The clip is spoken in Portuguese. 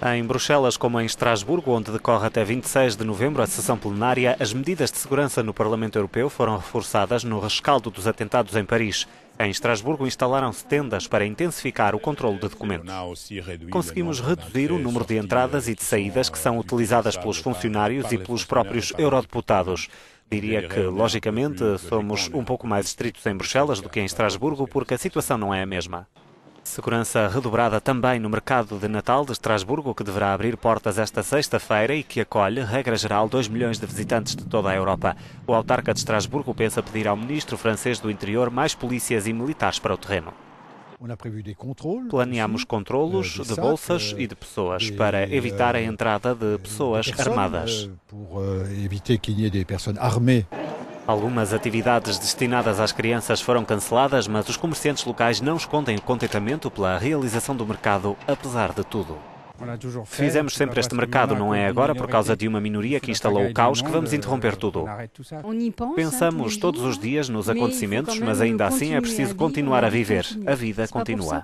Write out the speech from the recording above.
Em Bruxelas, como em Estrasburgo, onde decorre até 26 de novembro a sessão plenária, as medidas de segurança no Parlamento Europeu foram reforçadas no rescaldo dos atentados em Paris. Em Estrasburgo, instalaram-se tendas para intensificar o controle de documentos. Conseguimos reduzir o número de entradas e de saídas que são utilizadas pelos funcionários e pelos próprios eurodeputados. Diria que, logicamente, somos um pouco mais estritos em Bruxelas do que em Estrasburgo, porque a situação não é a mesma. Segurança redobrada também no mercado de Natal de Estrasburgo, que deverá abrir portas esta sexta-feira e que acolhe, regra geral, 2 milhões de visitantes de toda a Europa. O autarca de Estrasburgo pensa pedir ao ministro francês do Interior mais polícias e militares para o terreno. Planeamos controlos de bolsas e de pessoas para evitar a entrada de pessoas armadas. Algumas atividades destinadas às crianças foram canceladas, mas os comerciantes locais não escondem o contentamento pela realização do mercado, apesar de tudo. Fizemos sempre este mercado, não é agora por causa de uma minoria que instalou o caos que vamos interromper tudo. Pensamos todos os dias nos acontecimentos, mas ainda assim é preciso continuar a viver. A vida continua.